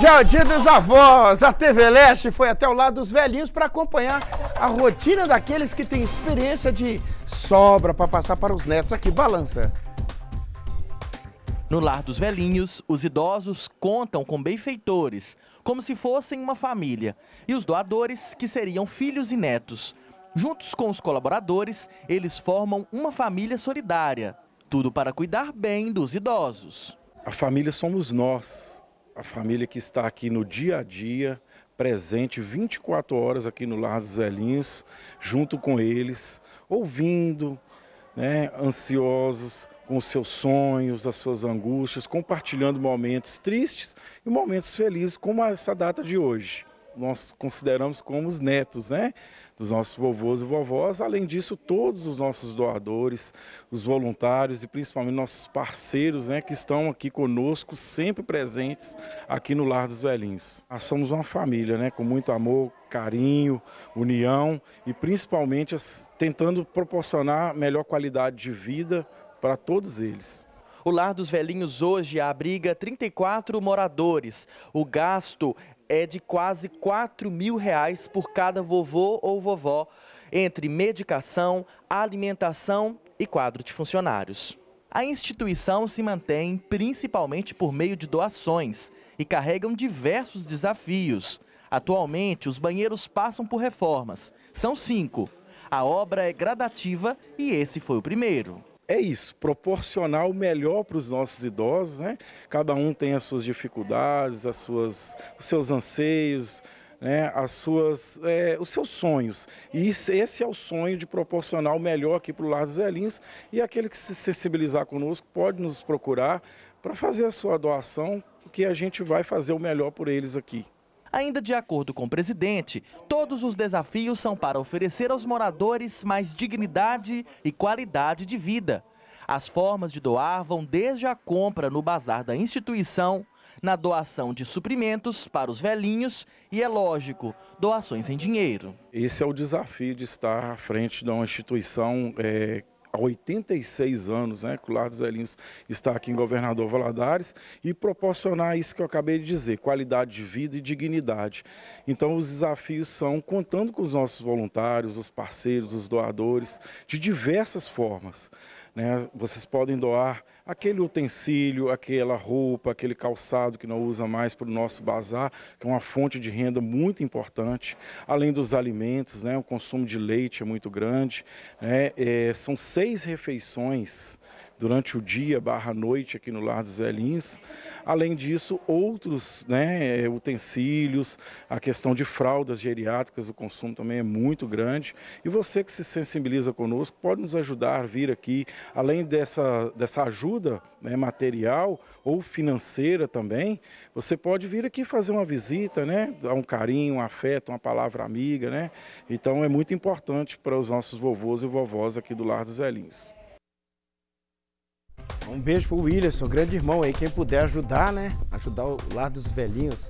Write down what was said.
Já é o dia dos avós, a TV Leste foi até o lado dos velhinhos para acompanhar a rotina daqueles que têm experiência de sobra para passar para os netos. Aqui, balança. No lar dos velhinhos, os idosos contam com benfeitores, como se fossem uma família, e os doadores, que seriam filhos e netos. Juntos com os colaboradores, eles formam uma família solidária. Tudo para cuidar bem dos idosos. A família somos nós, a família que está aqui no dia a dia, presente 24 horas aqui no Lar dos Velhinhos, junto com eles, ouvindo, né, ansiosos com os seus sonhos, as suas angústias, compartilhando momentos tristes e momentos felizes, como essa data de hoje nós consideramos como os netos, né? Dos nossos vovôs e vovós. Além disso, todos os nossos doadores, os voluntários e principalmente nossos parceiros, né? Que estão aqui conosco, sempre presentes aqui no Lar dos Velhinhos. Nós somos uma família, né? Com muito amor, carinho, união e principalmente tentando proporcionar melhor qualidade de vida para todos eles. O Lar dos Velhinhos hoje abriga 34 moradores. O gasto é de quase 4 mil reais por cada vovô ou vovó, entre medicação, alimentação e quadro de funcionários. A instituição se mantém principalmente por meio de doações e carregam diversos desafios. Atualmente, os banheiros passam por reformas. São cinco. A obra é gradativa e esse foi o primeiro é isso, proporcionar o melhor para os nossos idosos, né? Cada um tem as suas dificuldades, as suas, os seus anseios, né? as suas, é, os seus sonhos. E esse é o sonho de proporcionar o melhor aqui para o Lar dos Velhinhos. E aquele que se sensibilizar conosco pode nos procurar para fazer a sua doação, porque a gente vai fazer o melhor por eles aqui. Ainda de acordo com o presidente, todos os desafios são para oferecer aos moradores mais dignidade e qualidade de vida. As formas de doar vão desde a compra no bazar da instituição, na doação de suprimentos para os velhinhos e, é lógico, doações em dinheiro. Esse é o desafio de estar à frente de uma instituição é, há 86 anos, né, que o Lar dos Velhinhos está aqui em Governador Valadares, e proporcionar isso que eu acabei de dizer, qualidade de vida e dignidade. Então os desafios são contando com os nossos voluntários, os parceiros, os doadores, de diversas formas. Né? Vocês podem doar aquele utensílio, aquela roupa, aquele calçado que não usa mais para o nosso bazar, que é uma fonte de renda muito importante, além dos alimentos, né? o consumo de leite é muito grande. Né? É, são seis refeições durante o dia barra noite aqui no Lar dos Velhinhos. Além disso, outros né, é, utensílios, a questão de fraldas geriátricas, o consumo também é muito grande. E você que se sensibiliza conosco pode nos ajudar a vir aqui, além dessa, dessa ajuda né, material ou financeira também, você pode vir aqui fazer uma visita, né, dar um carinho, um afeto, uma palavra amiga. Né? Então é muito importante para os nossos vovôs e vovós aqui do Lar dos Velhinhos. Um beijo pro William, seu grande irmão aí. Quem puder ajudar, né? Ajudar o lar dos velhinhos.